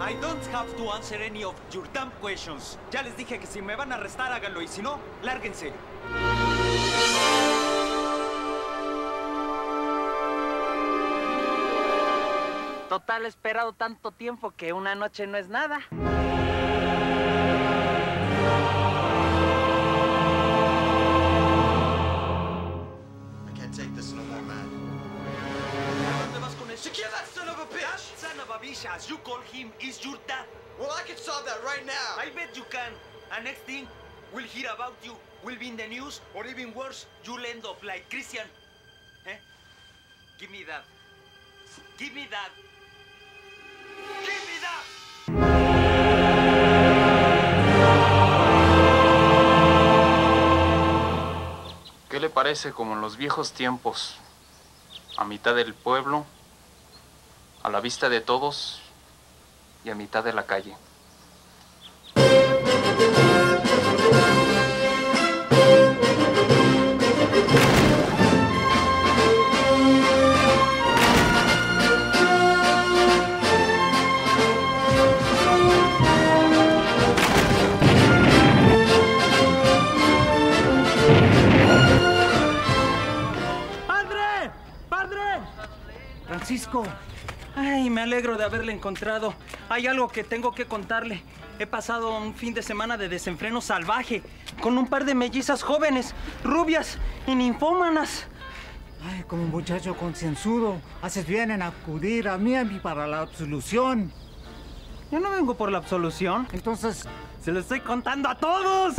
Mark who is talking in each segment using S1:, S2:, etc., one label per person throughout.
S1: I don't have to answer any of your damn questions. Ya les dije que si me van a arrestar, háganlo. Y si no, lárguense.
S2: Total, he esperado tanto tiempo que una noche no es nada.
S3: I can't take this no more, man.
S1: ¿Dónde vas con eso?
S3: Secure that son of a bitch!
S1: Son of a bitch, as you call him, is your dad.
S3: Well, I can solve that right now.
S1: I bet you can. And next thing, we'll hear about you. Will be in the news, or even worse, you'll end up like Christian. Eh? Give me that. Give me that.
S4: ¿Qué le parece como en los viejos tiempos? A mitad del pueblo, a la vista de todos y a mitad de la calle.
S1: Francisco. Ay, me alegro de haberle encontrado. Hay algo que tengo que contarle. He pasado un fin de semana de desenfreno salvaje con un par de mellizas jóvenes, rubias y ninfómanas.
S5: Ay, como muchacho concienzudo, haces bien en acudir a Miami para la absolución.
S1: Yo no vengo por la absolución.
S5: Entonces,
S1: Se lo estoy contando a todos.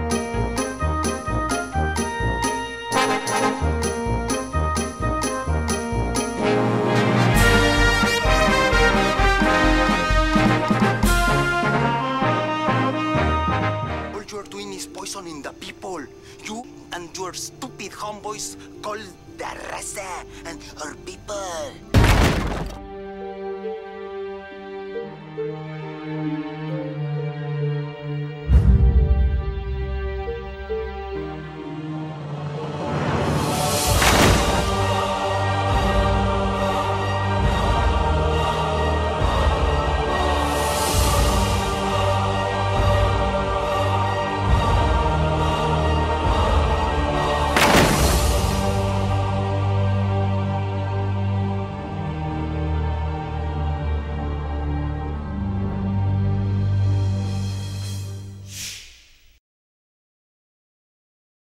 S3: People. You and your stupid homeboys call the raza and our people.